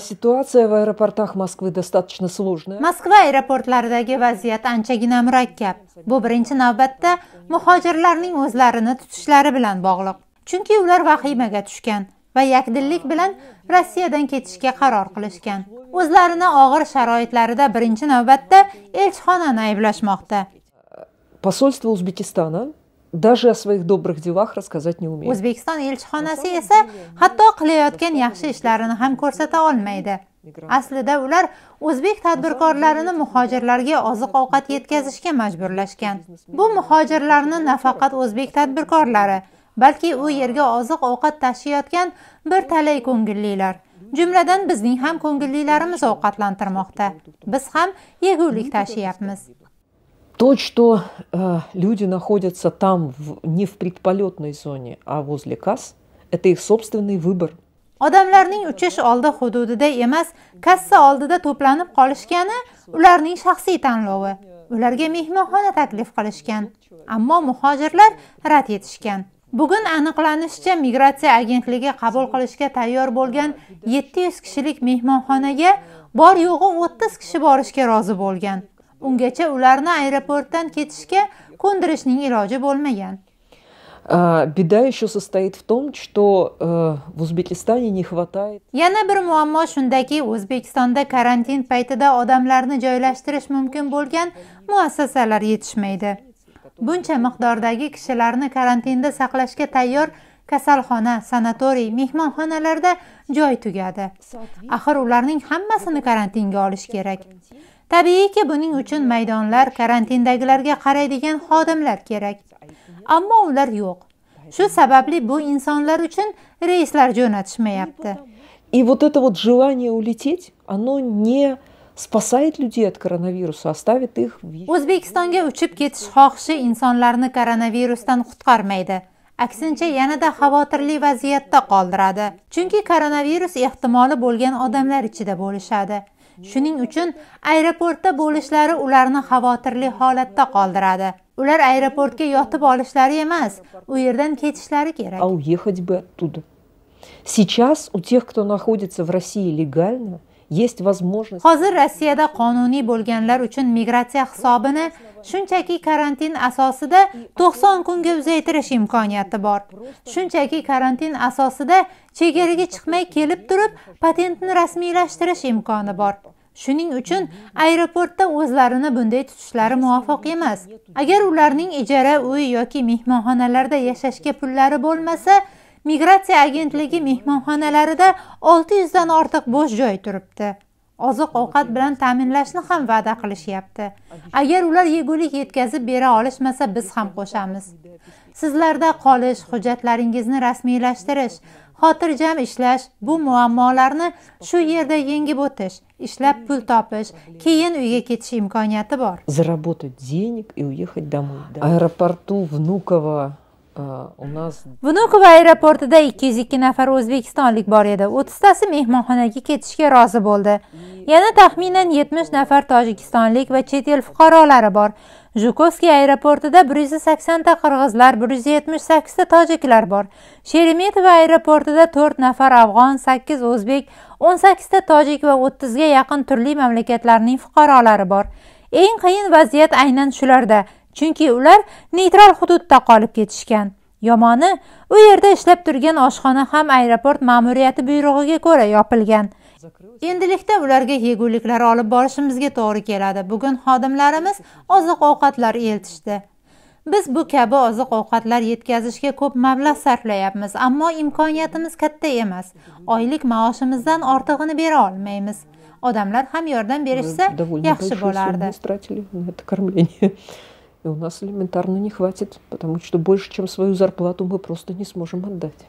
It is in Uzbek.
Sитуация в аэропортах Москвы достаточно сложная. Moskva aeroportlaridagi vaziyat anchagina murakkab. Bu birinchi navbatda muhojirlarning o'zlarini tutishlari bilan bog'liq. Chunki ular vahimaga tushgan va yakdillik bilan Rossiyadan ketishga qaror qilishgan. O'zlarini og'ir sharoitlarida birinchi navbatda elchixonani ayblashmoqda. Посольство Узбекистана даже о своих добрых делах рассказать не умеет. O'zbekiston elchixonasi esa hatto qilayotgan yaxshi ishlarini ham ko'rsata olmaydi. Aslida ular o'zbek tadbirkorlarini muhojirlarga oziq-ovqat yetkazishga majburlashgan. Bu muhojirlarni nafaqat o'zbek tadbirkorlari, balki u yerga oziq-ovqat tashiyotgan bir talay ko'ngillilar, jumladan bizning ham ko'ngillilarimiz ovqatlantirmoqda. Biz ham yegulik tashiyapmiz. То, что э, люди находятся там в, не в предполетной зоне, а возле касс, это их собственный выбор. Odamlarning uchish oldi hududida emas, kassa oldida to'planib qolishgani ularning shaxsiy tanlovi. Ularga mehmonxona taklif qilishgan, ammo muhojirlar rad etishgan. Bugun aniqlanishicha, migratsiya agentligi qabul qilishga tayyor bo'lgan 700 kishilik mehmonxonaga bor yo'g'i 30 kishi borishga rozi bo'lgan. Ungacha ularni aeroportdan ketishga ko'ndirishning iloji bo'lmagan. Беда еще состоит в том, что э, в Узбекистане не хватает. Yana bir muammo shundaki, O'zbekistonda karantin paytida odamlarni joylashtirish mumkin bo'lgan muassasalar yetishmaydi. Buncha miqdordagi kishilarni karantinda saqlashga tayyor kasalxona, sanatoriy, mehmonxonalarda joy tugadi. Axir ularning hammasini karantinga olish kerak. Tabiiyki, buning uchun maydonlar, karantindagilarga qaraydigan xodimlar kerak. Ammo ular yo'q. Shu sababli bu insonlar uchun reyslar jo'natishmayapti. И вот это вот желание улететь, оно не спасает людей от коронавируса, оставит их O'zbekistonga uchib ketish xohishi insonlarni koronavirusdan qutqarmaydi. Aksincha yanada xavotirli vaziyatda qoldiradi. Chunki koronavirus ehtimoli bo'lgan odamlar ichida bo'lishadi. Shuning uchun aeroportda bo'lishlari ularni xavotirli holatda qoldiradi. Ular aeroportga yotib olishlari emas, u yerdan ketishlari kerak. А уехать бы оттуда. Сейчас у тех, кто находится в России легально, есть возможность... Hozir Rossiyada qonuniy bo'lganlar uchun migratsiya hisobini shunchaki karantin asosida 90 kunga uzaytirish imkoniyati bor. Shunchaki karantin asosida chegaraga chiqmay kelib turib patentni rasmiylashtirish imkoni bor. Shuning uchun aeroportda o'zlarini bunday tutishlari muvofiq emas. Agar ularning ijara uy yoki mehmonxonalarda yashashga pullari bo'lmasa, migratsiya agentligi mehmonxonalarida 600 dan ortiq bo'sh joy turibdi. Oziq ovqat bilan ta'minlashni ham va'da qilishyapti. Agar ular yegulik yetkazib bera olishmasa, biz ham qo'shamiz. Sizlarda qolish, hujjatlaringizni rasmiylashtirish, xotirjam ishlash, bu muammolarni shu yerda yengib o'tish, ishlab pul topish, keyin uyga ketish imkoniyati bor. Заработать денег и уехать домой. Аэропорту Внуково у нас Vnukovo aeroportida 202 nafar o'zbekistonlik bor edi. 30 tasi mehmonxonaga ketishga rozi bo'ldi. Yana taxminan 70 nafar tojikistonlik va chet el fuqarolari bor. Zhukovskiy aeroportida 180 ta qirg'izlar, 178 ta tojiklar bor. Sheremetova aeroportida 4 nafar afg'on, 8 o'zbek, 18 ta tojik va 30 ga yaqin turli mamlakatlarning fuqarolari bor. Eng qiyin vaziyat aynan shularda. Chunki ular neytral hududda qolib ketishgan. Yomoni u yerda ishlab turgan oshxona ham aeroport ma'muriyati buyrug'iga ko'ra yopilgan. Endilikda ularga yeguliklar olib borishimizga to'g'ri keladi. Bugun xodimlarimiz oziq ovqatlar eltishdi. Biz bu kabi oziq ovqatlar yetkazishga ko'p mablag' sarflayapmiz ammo imkoniyatimiz katta emas. Oylik maoshimizdan ortig'ini bera olmaymiz. Odamlar ham yordam berishsa yaxshi bo'lardi И у нас элементарно не хватит, потому что больше, чем свою зарплату, мы просто не сможем отдать.